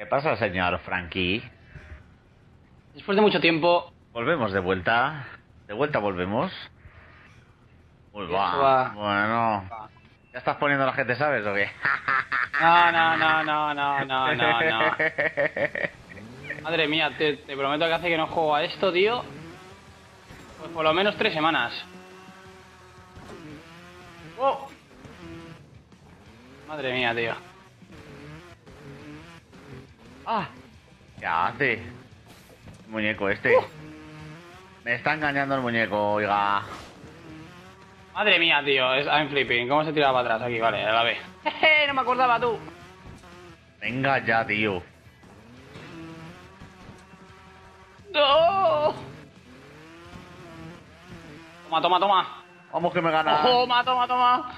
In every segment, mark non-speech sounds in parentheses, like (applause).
¿Qué pasa, señor Frankie? Después de mucho tiempo, Volvemos de vuelta. De vuelta volvemos. Uy, va. va. Bueno. ¿Ya estás poniendo la gente, sabes o qué? No, no, no, no, no, no, no, no. (laughs) Madre mía, te, te prometo que hace que no juego a esto, tío. Pues por lo menos tres semanas. ¡Oh! Madre mía, tío. ¡Ah! ¿Qué hace? El muñeco este. Me está engañando el muñeco, oiga. Madre mía, tío. Es, I'm flipping. ¿Cómo se tira para atrás aquí? Vale, a la vez. (laughs) ¡Jeje! No me acordaba tú. Venga ya, tío. ¡No! Toma, toma, toma. Vamos que me ganas. Toma, toma, toma.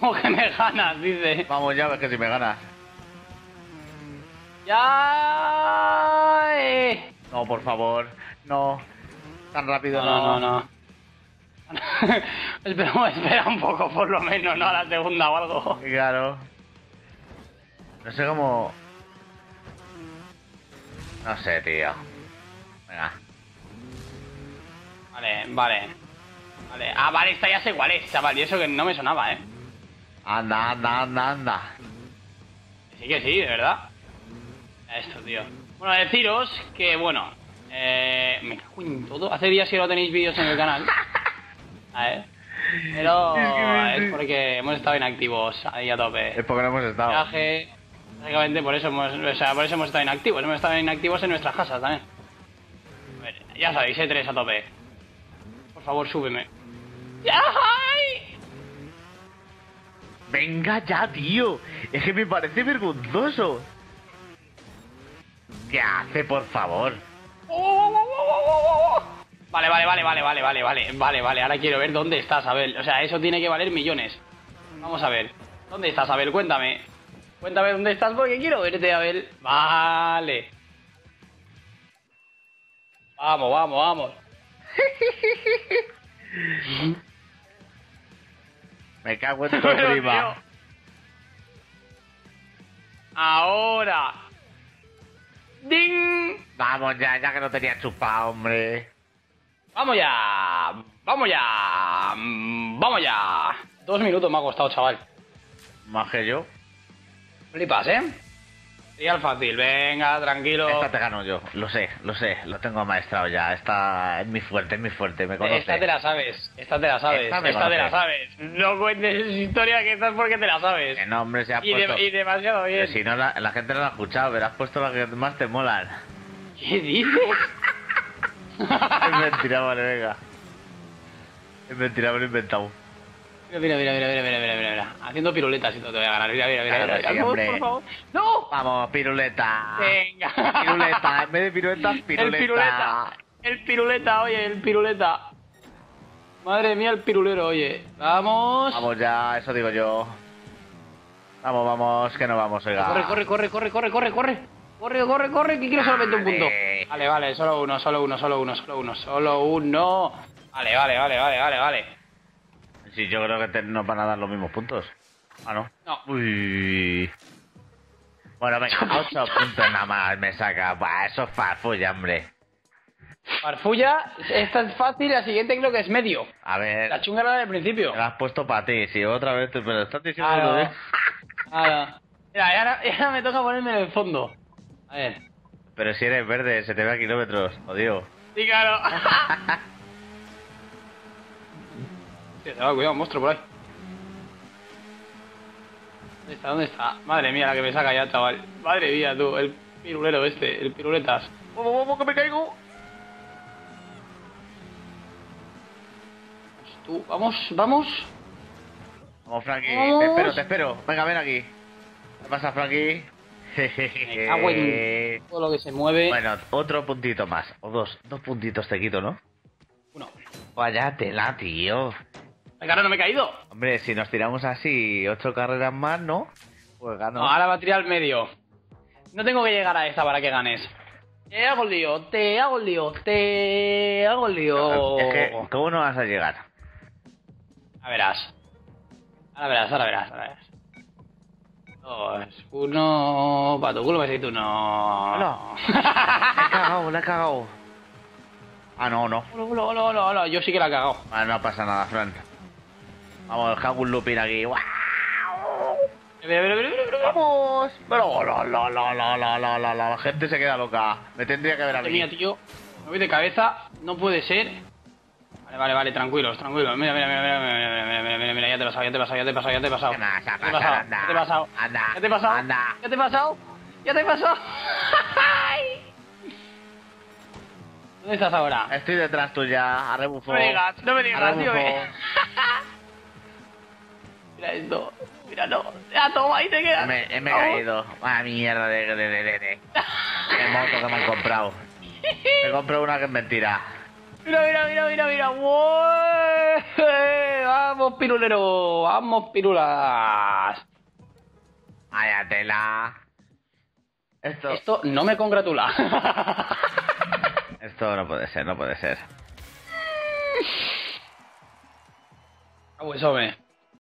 Oh, que me ganas, dice. Vamos ya, ves que si me ganas. ¡Ya! eh. No, por favor. No. Tan rápido No, no, no. no. (laughs) espera, espera un poco, por lo menos, ¿no? A la segunda o algo. Claro. No sé cómo. No sé, tío. Venga. Vale, vale. Vale. Ah, vale, esta ya sé cuál es, chaval. Y eso que no me sonaba, ¿eh? Anda, anda, anda, anda. Sí que sí, de verdad. Esto, tío. Bueno, deciros que, bueno, eh, me cago en todo. Hace días que no tenéis vídeos en el canal. (laughs) ¿Sabes? Pero Es porque hemos estado inactivos ahí a tope. Es porque no hemos estado. Viaje, básicamente por eso hemos, o sea, por eso hemos estado inactivos. Hemos estado inactivos en nuestras casas también. A ver, ya sabéis, E3 a tope. Por favor, súbeme. ¡Ay! Venga ya, tío. Es que me parece vergonzoso. ¿Qué hace, por favor? Vale, vale, vale, vale, vale, vale, vale, vale, vale. Ahora quiero ver dónde estás, Abel. O sea, eso tiene que valer millones. Vamos a ver. ¿Dónde estás, Abel? Cuéntame. Cuéntame dónde estás porque quiero verte, Abel. Vale. Vamos, vamos, vamos. (laughs) Me cago en tu prima. Ahora. ¡Ding! Vamos ya, ya que no tenía chupado, hombre. ¡Vamos ya! ¡Vamos ya! ¡Vamos ya! Dos minutos me ha costado, chaval. Más que yo. Flipas, ¿eh? Real fácil, venga, tranquilo. Esta te gano yo. Lo sé, lo sé. Lo tengo maestrado ya. Esta es mi fuerte, es mi fuerte. Me conoce. Esta te la sabes, esta te la sabes, Esta te la sabes. No cuentes historia que esta es porque te la sabes. No, hombre, se ha Y, de- puesto... y demasiado bien. si no, la, la gente no la ha escuchado, pero has puesto las que más te molan. ¿Qué dices? (laughs) Es mentira, vale, venga. Es mentira, me lo he inventado. Mira, mira, mira, mira, mira, mira, mira, mira. Haciendo piruletas y todo te voy a ganar. Mira, mira, mira. mira. Por favor. ¡No! Vamos, piruleta. Venga. Piruleta. En vez de piruletas, (laughs) piruleta. El piruleta. El piruleta, oye, el piruleta. Madre mía, el pirulero, oye. Vamos. Vamos ya, eso digo yo. Vamos, vamos, que no vamos, oiga. Corre, corre, corre, corre, corre, corre, corre. Corre, corre, corre, que quiero solamente un punto. Vale, vale, solo uno, solo uno, solo uno, solo uno, solo uno. Vale, vale, vale, vale, vale, vale. Sí, yo creo que te- nos van a dar los mismos puntos. Ah, no. No. Uy. Bueno, venga, (laughs) ocho puntos nada más me saca. Buah, eso es farfulla, hombre. Farfulla, esta es fácil, la siguiente creo que es medio. A ver, La chunga era del principio. me la has puesto para ti. Si otra vez te me lo estás diciendo otra vez. Claro. (laughs) Mira, y ahora, y ahora me toca ponerme en el fondo. A ver. Pero si eres verde, se te ve a kilómetros, odio. Sí, claro. (laughs) Va, cuidado, un monstruo por ahí. ¿Dónde está? ¿Dónde está? Madre mía, la que me saca ya, chaval. Madre mía, tú, el pirulero este, el piruletas. ¡Vamos, vamos, que me caigo! Tú, vamos, vamos. Vamos, Frankie, Vamos. te espero, te espero. Venga, ven aquí. ¿Qué pasa, Frankie? Me cago en todo lo que se mueve. Bueno, otro puntito más. O dos. Dos puntitos te quito, ¿no? Uno. Vaya tela, tío. Ahora no me he caído. Hombre, si nos tiramos así ocho carreras más, ¿no? Pues gano. No, ahora va a tirar al medio. No tengo que llegar a esta para que ganes. Te hago el lío, te hago el lío, te hago el lío. Es que, ¿cómo no vas a llegar? Ahora verás. Ahora verás, ahora verás, ahora verás. dos, uno. Para tu culo, besito, uno. Hola. (laughs) La he cagado, la he cagado. Ah, no, no. Hola, hola, hola, hola. Yo sí que la he cagado. Ah, no pasa nada, Fran. Vamos, hago un looping aquí. ¡Guau! Mira, mira, mira, mira, mira. ¡Vamos! Pero, la, la, la, la, la, la, la, la, la gente se queda loca. Me tendría que ver a mí. mía, tío. Me voy de cabeza. No puede ser. Vale, vale, vale, tranquilos, tranquilos. Mira, mira, mira, mira, mira, mira, mira, mira, mira, mira, ya te he pasado, ya te he pasado, ya te he pasado, ya te he pasado. ¿Qué más ha Ya te he pasado? Anda, ya te he pasado. anda, Ya te he pasado. anda. Ya te he pasado. Ya te he pasado. (laughs) ¿Dónde estás ahora? Estoy detrás tuya, a rebufo. No me digas, no me digas, A tío. (laughs) Mira esto. Míralo. Ya toma, ahí te quedas. Me, he me he caído. Ah, mierda de, de, de, de, de. Qué moto que me han comprado. (laughs) Me comprado una que es mentira. Mira, mira, mira, mira, mira. Vamos, pirulero. Vamos, pirulas. Vaya tela. Esto, Esto no me congratula. esto no puede ser, no puede ser. Ah, pues, hombre.